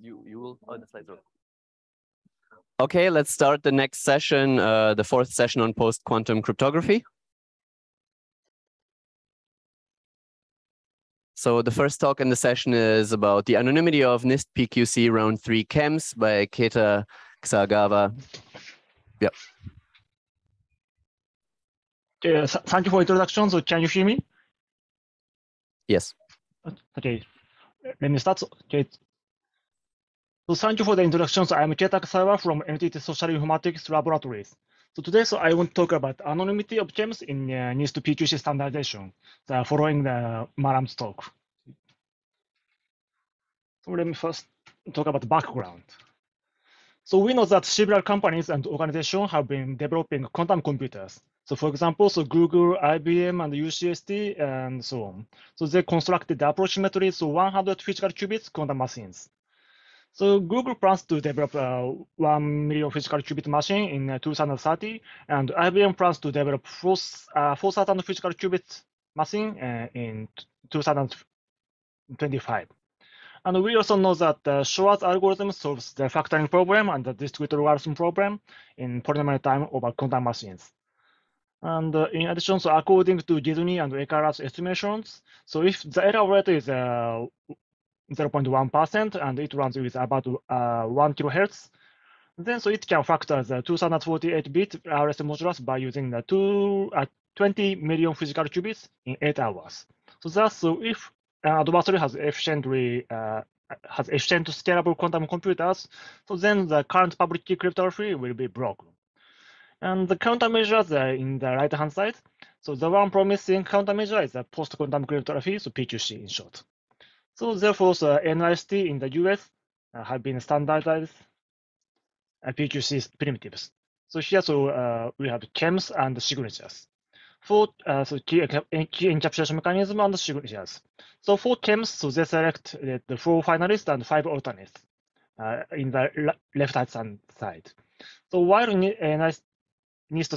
You you will oh the slides are Okay, let's start the next session, uh, the fourth session on post-quantum cryptography. So the first talk in the session is about the anonymity of NIST PQC round three KEMs by Keita Xagawa. Yep. Uh, thank you for introduction. So can you hear me? Yes. Okay, let me start. Okay. So thank you for the introduction. I'm Keita Xagawa from NTT Social Informatics Laboratories. So today, so I want to talk about anonymity of KEMs in uh, NIST PQC standardization, following the Maram's talk. So let me first talk about the background. So we know that several companies and organizations have been developing quantum computers. So for example, so Google, IBM, and UCSD, and so on. So they constructed approximately so 100 physical qubits quantum machines. So Google plans to develop a 1 million physical qubit machine in uh, 2030, and IBM plans to develop 4,000 4, uh, physical qubit machine uh, in 2025. And we also know that the Shor's algorithm solves the factoring problem and the discrete logarithm problem in polynomial time over quantum machines. And uh, in addition, so according to Gidney and Ekerå's estimations, so if the error rate is uh, 0.1% and it runs with about uh, 1 kilohertz. Then so it can factor the 248-bit RS modulus by using the two, uh, 20 million physical qubits in 8 hours. So thus, so if an adversary has efficiently uh, has efficient scalable quantum computers, so then the current public key cryptography will be broken. And the countermeasures are in the right-hand side. So the one promising countermeasure is the post-quantum cryptography, so PQC in short. So therefore, the NIST in the US uh, have been standardized PQC primitives. So here, so uh, we have KEMs and signatures. For uh, so key, key encapsulation mechanism and signatures. So for KEMs, so they select the four finalists and five alternates uh, in the left-hand side. So while NIST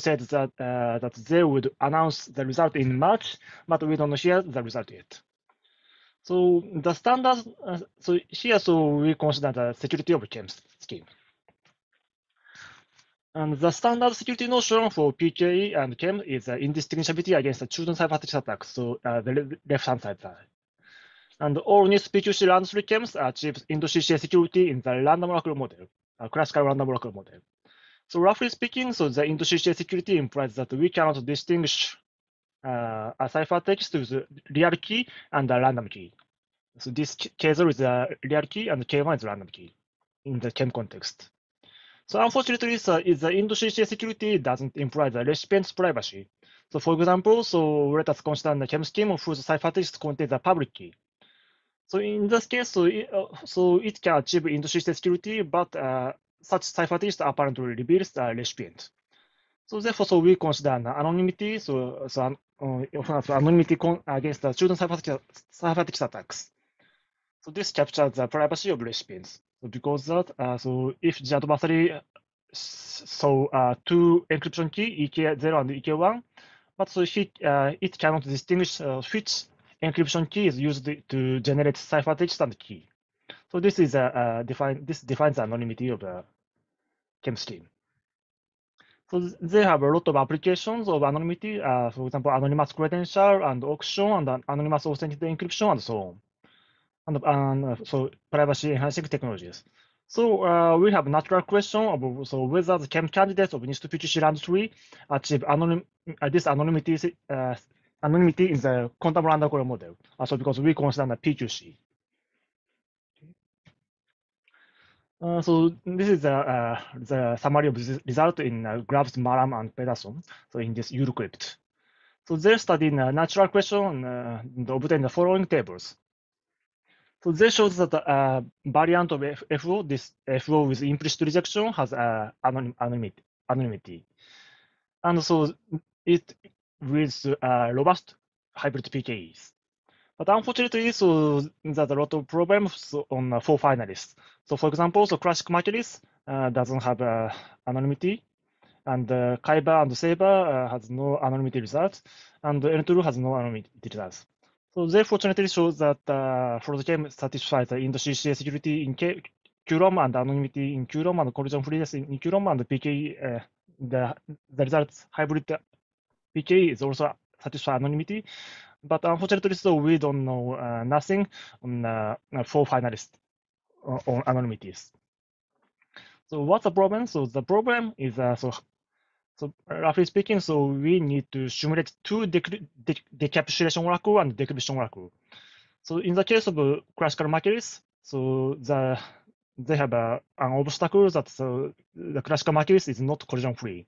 said that uh, that they would announce the result in March, but we don't hear the result yet. So the standard, uh, so here, so we consider the security of KEMs scheme. And the standard security notion for PKE and KEM is uh, indistinguishability against the chosen ciphertext attacks, so uh, the left-hand side side. And all NIST PQC round 3 KEMs achieve IND-CCA security in the random oracle model, a classical random oracle model. So roughly speaking, so the IND-CCA security implies that we cannot distinguish uh, a ciphertext with real key and a random key. So this K0 is a real key and K1 is a random key in the KEM context. So unfortunately, so is the IND-CCA security doesn't imply the recipient's privacy. So for example, so let us consider the KEM scheme whose ciphertext contains a public key. So in this case, so it, uh, so it can achieve IND-CCA security, but uh, such ciphertext apparently reveals the recipient. So therefore, so we consider anonymity, so, so uh, anonymity against the student ciphertext attacks. So this captures the privacy of recipients. So because that, uh, so if the adversary so uh, two encryption key EK0 and EK1, but so he, uh, it cannot distinguish uh, which encryption key is used to generate ciphertext and key. So this is a uh, define this defines the anonymity of the KEM scheme. So they have a lot of applications of anonymity, uh, for example, anonymous credential and auction and anonymous authenticated encryption and so on. And, and uh, so privacy enhancing technologies. So uh, we have natural question of so whether the KEM candidates of NIST PQC round three achieve anonym, uh, this anonymity uh, anonymity in the quantum random model. Uh, so because we consider the PQC. Uh, so this is the, uh, the summary of this result in uh, Grubbs, Maram, and Paterson. So in this Eurocrypt. So they studied a natural question uh, and obtained the following tables. So they showed that the uh, variant of FO, this FO with implicit rejection has uh, anonym anonymity, anonymity. And so it leads to uh, robust hybrid PKEs. But unfortunately, so there's a lot of problems on uh, four finalists. So for example, so classic McEliece uh, doesn't have uh, anonymity, and uh, Kyber and Saber uh, has no anonymity results, and NTRU has no anonymity results. So they fortunately show that uh, for the game satisfies the CCA security in K QROM and anonymity in QROM and collision freeness in QROM and PKE. Uh, the, the results hybrid PKE is also satisfy anonymity. But unfortunately, so we don't know uh, nothing on uh, four finalists on anonymities. So what's the problem? So the problem is uh, so so roughly speaking, so we need to simulate two decapsulation oracle and decryption oracle. So in the case of classical McEliece, so the they have a, an obstacle that so the classical McEliece is not collision free.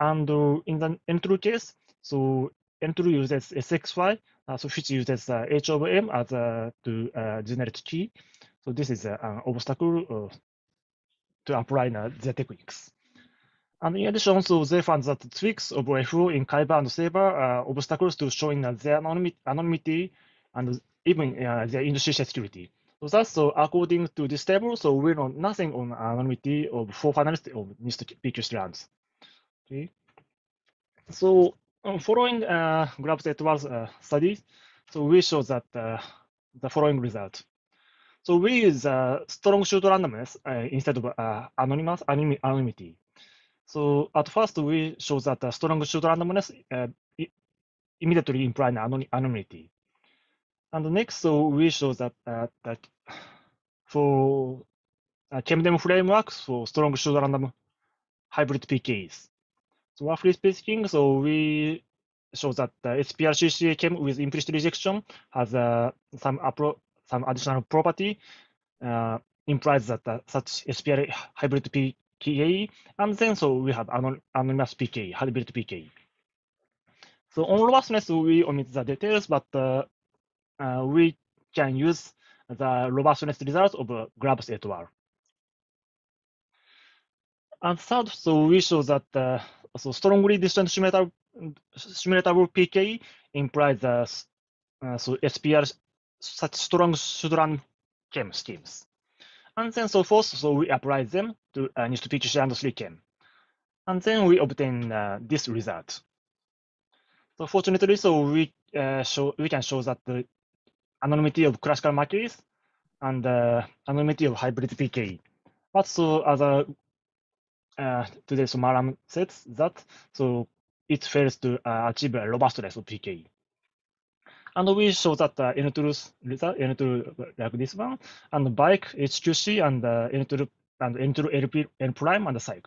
And uh, in the NTRU case, so NTRU uses SXY, uh, so which uses uh, H of M as a to uh, generate key. So this is uh, an obstacle uh, to apply the techniques. And in addition, also they found that tweaks of FO in Kyber and Saber are obstacles to showing their anonymity and even uh, their industry security. So that's so according to this table, so we know nothing on anonymity of four finalists of NIST PQ strands. Okay. So following uh, Grubbs Edwards uh, study, so we show that uh, the following result. So we use uh, strong pseudo randomness uh, instead of uh, anonymous anonymity. So at first we show that the strong pseudo randomness uh, immediately imply anonymity. And next, so we show that that for uh, KEM-DEM frameworks for strong pseudo random hybrid PKs. So roughly speaking, so we show that the SPRCCA KEM with implicit rejection has uh, some some additional property uh, implies that uh, such SPR hybrid PKE, and then so we have anonymous PKE, hybrid PKE. So on robustness, we omit the details, but uh, uh, we can use the robustness results of uh, Grubbs et al. And third, so we show that uh, so strongly distant simulatable, simulatable PKE implies uh, uh, so SPR such strong pseudorandom KEM schemes. And then so forth, so we apply them to uh, NIST and 3chem. And then we obtain uh, this result. So fortunately, so we uh, show we can show that the anonymity of classical McEliece and uh, anonymity of hybrid PK. But so other uh, today, so Maram says that so it fails to uh, achieve a robustness of PKE. And we show that uh, NTRU result, NTRU like this one, and BIKE, HQC, and uh, NTRU and NTRU LP, N prime, and the SIKE.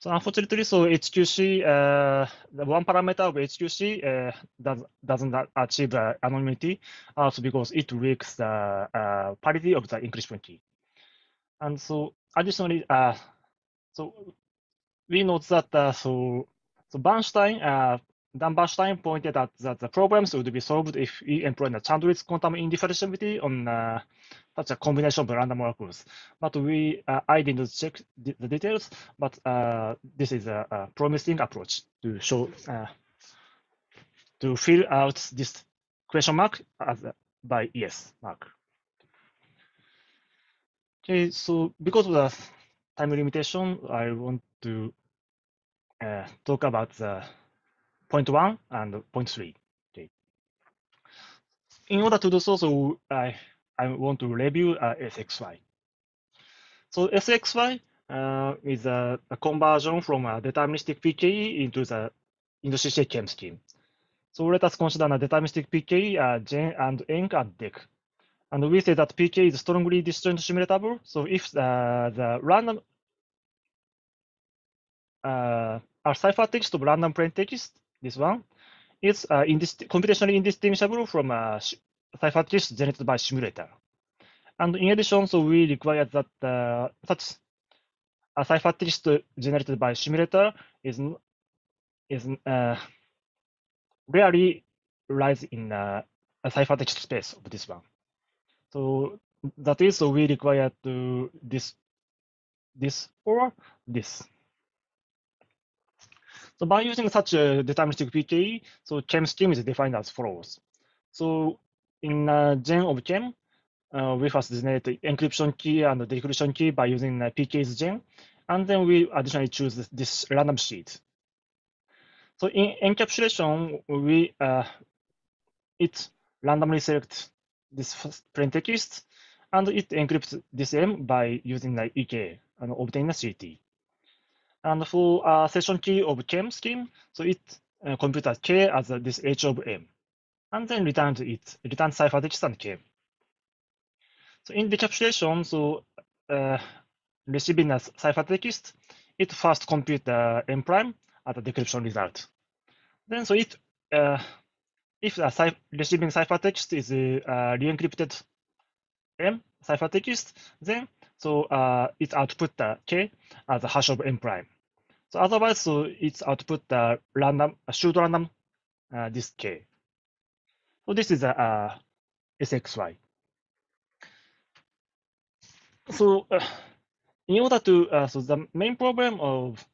So unfortunately, so HQC, uh, the one parameter of HQC uh, does, doesn't achieve uh, anonymity, also because it breaks the uh, parity of the encryption key. And so additionally, uh, so we note that uh, so so Bernstein uh, Dan Bernstein pointed out that the problems would be solved if we employ the Zhandry's quantum indifferentiability on uh, such a combination of random oracles. But we, uh, I didn't check the, details, but uh, this is a, a, promising approach to show, uh, to fill out this question mark as a, by yes mark. Okay, so because of the time limitation, I want to uh, talk about the point one and point three. Okay. In order to do so, so I, I want to review uh, SXY. So SXY uh, is a, a, conversion from a deterministic PKE into the industry KEM scheme. So let us consider a deterministic PKE, uh, Gen and Enc and Dec. And we say that PK is strongly disjoint simulatable. So if the, the random uh, are ciphertext of random plain text this one, is uh, computationally indistinguishable from a ciphertext generated by simulator. And in addition, so we require that uh, such a ciphertext generated by simulator is is uh, rarely lies in uh, a ciphertext space of this one. So that is, so we require to this this or this. So by using such a deterministic PKE, so KEM scheme is defined as follows. So in uh, gen of KEM, uh, we first the encryption key and the decryption key by using uh, PK's gen, and then we additionally choose this, this random sheet. So in encapsulation, we uh, it randomly select this plain text, and it encrypts this M by using the EK and obtain a CT. And for a session key of KEM scheme, so it uh, computes K as uh, this H of M, and then returns it, returns ciphertext and K. So in decapsulation, so uh, receiving a ciphertext, it first compute the M prime as a decryption result. Then so it uh, if the receiving ciphertext is uh, re-encrypted M ciphertext, then so uh, it output the K as a hash of M prime. So otherwise, so it's output the random, uh, pseudo random uh, this K. So this is a uh, SXY. So uh, in order to, uh, so the main problem of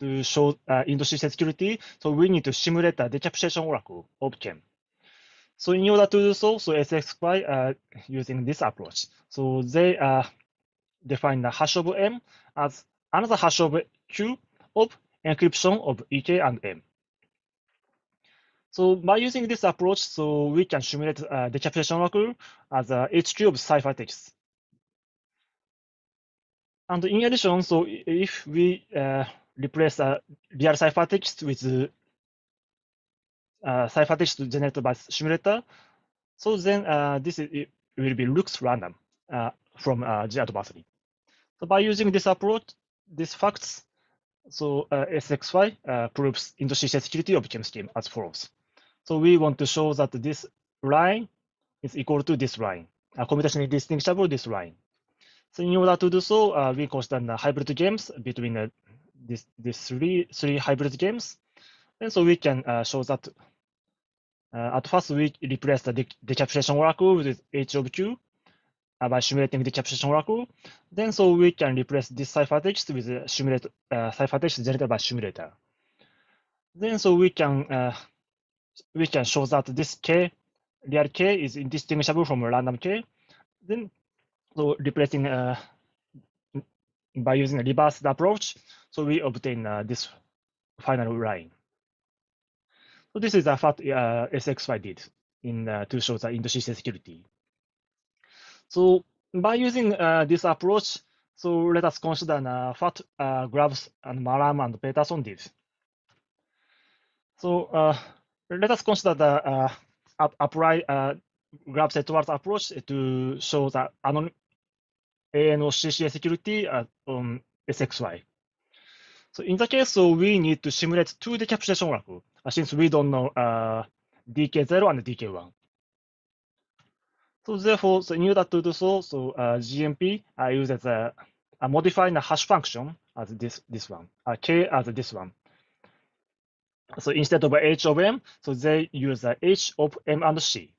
to show uh, industry security, so we need to simulate the decapsulation oracle of. So in order to do so, so SXY uh, using this approach. So they uh, define the hash of M as another hash of Q of encryption of EK and M. So by using this approach, so we can simulate uh, decapsulation oracle as a HQ of ciphertext. And in addition, so if we uh, replace a real ciphertext with uh, ciphertext generated by simulator. So then uh, this is, will be looks random uh, from uh, the adversary. So by using this approach, these facts, so uh, SXY uh, proves industry security of KEM scheme as follows. So we want to show that this line is equal to this line, uh, computationally distinguishable this line. So in order to do so, uh, we consider the hybrid games between uh, this, this three, three hybrid games. And so we can uh, show that uh, at first we replace the decapsulation oracle with H of Q uh, by simulating the decapsulation oracle. Then so we can replace this ciphertext with a simulate uh, ciphertext generated by simulator. Then so we can uh, we can show that this K, real K is indistinguishable from a random K. Then so replacing uh, by using a reversed approach, so we obtain uh, this final line. So this is what uh, SXY did in uh, to show the industry security. So by using uh, this approach, so let us consider uh, what uh, and Maram and Paterson did. So uh, let us consider the uh, apply uh, Edwards approach to show the anon ANOCCA security on SXY. So in the case, so we need to simulate two decapsulation oracle uh, since we don't know uh, DK0 and DK1. So therefore, so in order to do so, so uh, GMP uh, uses a, a modifying a hash function as this this one, uh, K as this one. So instead of H of M, so they use a H of M and C.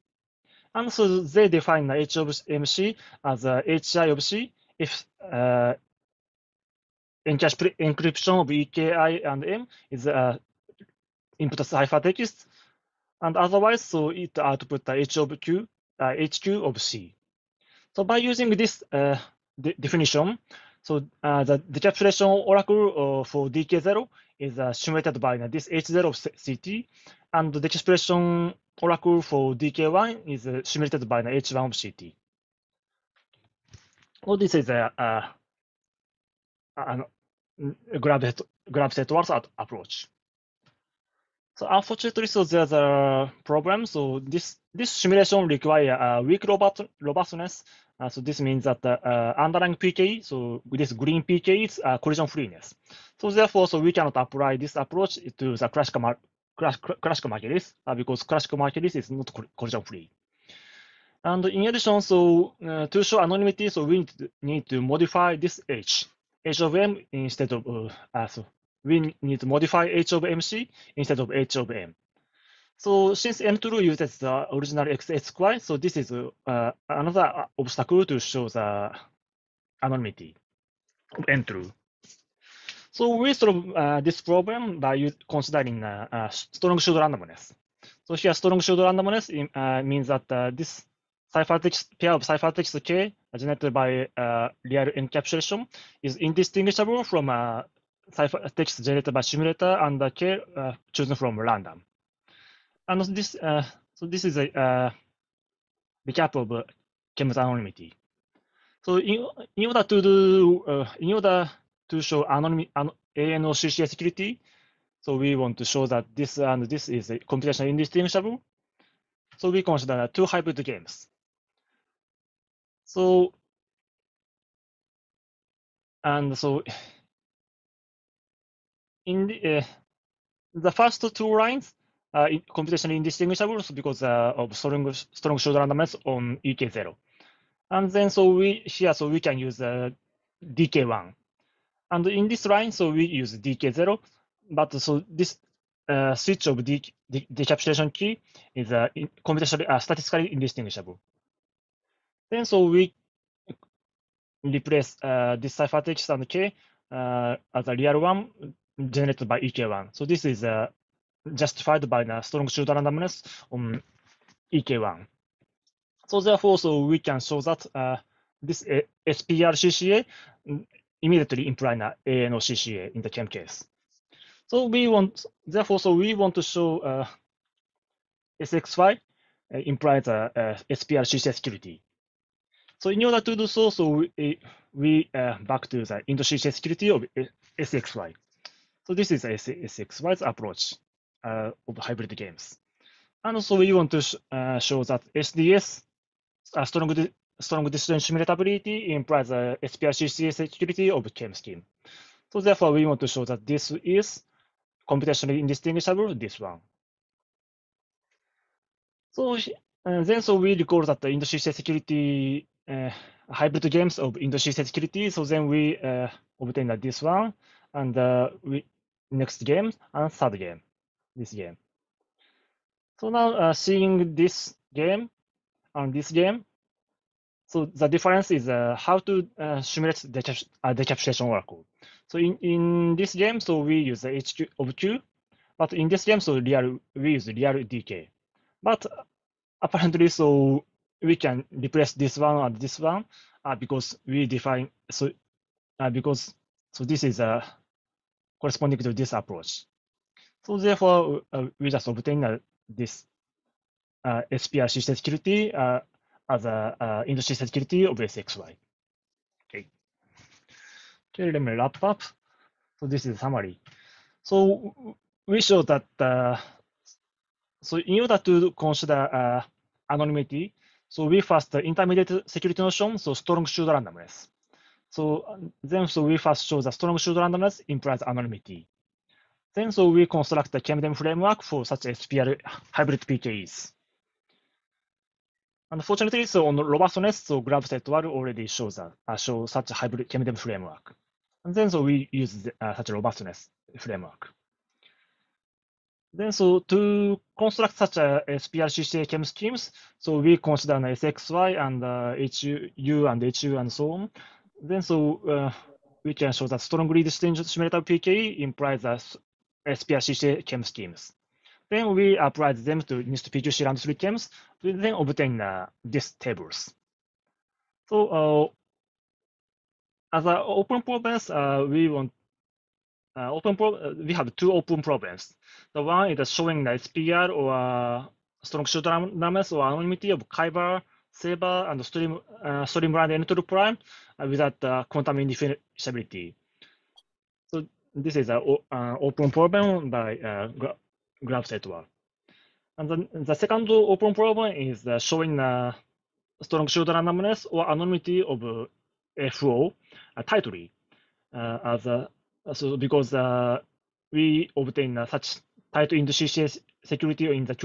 And so they define the H of MC as a HI of C if uh, encryption of EKI and M is a input ciphertext, and otherwise, so it output the H of Q, uh, HQ of C. So by using this uh, de definition, so uh, the decapsulation oracle uh, for DK0 is uh, simulated by uh, this H0 of CT, and the decapsulation oracle for DK1 is simulated by the H1 of CT. Well, this is a, a, a, a grab, grab set approach. So unfortunately, so there's a problem. So this this simulation require uh, weak robust, robustness. Uh, so this means that the uh, underlying PKE, so this green PKE is uh, collision freeness. So therefore, so we cannot apply this approach to the classical classical McEliece uh, because classical McEliece is not collision free. And in addition, so uh, to show anonymity, so we need to, need to modify this H, H of M instead of, uh, so we need to modify H of MC instead of H of M. So since NTRU uses the original XSY, so this is uh, another obstacle to show the anonymity of NTRU. So we solve uh, this problem by considering uh, uh, strong pseudo randomness. So here strong pseudo randomness uh, means that uh, this ciphertext pair of ciphertext K generated by uh, real encapsulation is indistinguishable from a ciphertext generated by simulator and the K chosen from random. And this So this is a uh, recap of uh, KEM's anonymity. So in, in order to do, uh, in order to show anonymity, an, ANO CCA security, so we want to show that this and this is a computationally indistinguishable. So we consider two hybrid games. So, and so in the, uh, the first two lines are computationally indistinguishable because uh, of strong, strong pseudo randomness on EK0. And then so we here, so we can use uh, DK1. And in this line, so we use DK0, but so this uh, switch of de de decapsulation key is uh, computationally uh, statistically indistinguishable. Then so we replace uh, this ciphertext and k uh, as a real one generated by EK1. So this is uh, justified by the strong pseudo randomness on EK1. So therefore, so we can show that uh, this uh, SPR CCA immediately imply an ANO CCA in the KEM case. So we want, therefore, so we want to show uh, SXY uh, implies a, uh, SPR CCA security. So in order to do so, so we, we uh, back to the CCA security of SXY. So this is SXY's approach uh, of hybrid games. And also we want to sh uh, show that SDS, uh, strong, strong distance simulatability implies a SPR-CCA security of game scheme. So therefore we want to show that this is computationally indistinguishable, this one. So uh, then so we recall that the CCA security uh, hybrid games of CCA security. So then we uh, obtain that this one and uh, we next game and third game, this game. So now uh, seeing this game and this game, so the difference is uh, how to uh, simulate the uh, decapsulation. So in, in this game, so we use the HQ of Q, but in this game, so real we use real DK. But apparently, so we can replace this one and this one uh, because we define so uh, because so this is a corresponding to this approach. So therefore, uh, we just obtain uh, this uh, SPR system security uh, as a uh, industry security of SXY. Okay. Okay, let me wrap up. So this is summary. So we show that uh, so in order to consider uh, anonymity, so we first uh, intermediate security notion, so strong pseudo randomness. So then so we first show the strong pseudo randomness implies anonymity. Then so we construct the KEM-DEM framework for such SPR hybrid PKEs. Unfortunately, so on robustness, so Grubbs et al. already shows that uh, show such a hybrid KEM-DEM framework. And then so we use the, uh, such a robustness framework. Then so to construct such a SPR KEM schemes, so we consider an SXY and uh, HU and HU and so on. Then so uh, we can show that strongly distinguished simulator PKE implies a SPR KEM schemes. Then we apply them to NIST PQC round three KEMs, we then obtain uh, these tables. So uh, as an open problems, uh, we want uh, open pro uh, we have two open problems. The one is showing the SPR or uh, strong pseudorandomness or anonymity of Kyber, Saber, and stream uh, streamlined NTRU Prime uh, without uh, quantum indifferentiability. So this is an open problem by uh, Grubbs et al. And then the second open problem is uh, showing uh, strong pseudorandomness or anonymity of uh, FO uh, tightly uh, as so because uh, we obtain uh, such tight indices security in the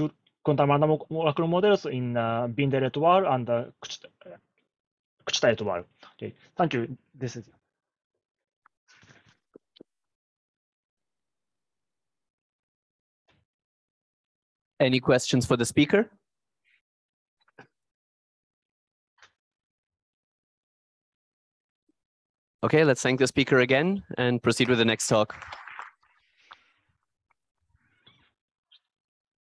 quantum random molecular models in uh, Bindel et al. and uh, Kuchta et al. Okay, thank you. This is. Any questions for the speaker? Okay, let's thank the speaker again and proceed with the next talk.